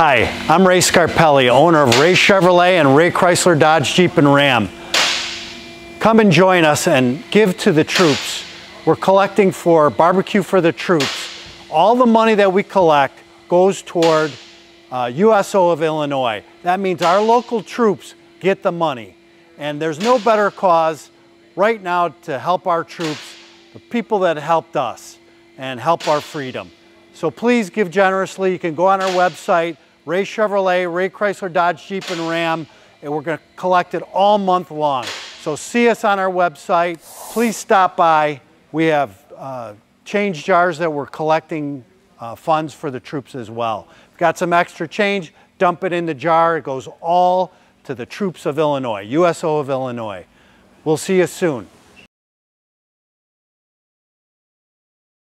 Hi, I'm Ray Scarpelli, owner of Ray Chevrolet and Ray Chrysler Dodge Jeep and Ram. Come and join us and give to the troops. We're collecting for Barbecue for the Troops. All the money that we collect goes toward uh, USO of Illinois. That means our local troops get the money. And there's no better cause right now to help our troops, the people that helped us and help our freedom. So please give generously. You can go on our website, Ray Chevrolet, Ray Chrysler Dodge Jeep and Ram, and we're going to collect it all month long. So see us on our website. Please stop by. We have uh, change jars that we're collecting uh, funds for the troops as well. Got some extra change, dump it in the jar. It goes all to the troops of Illinois, USO of Illinois. We'll see you soon.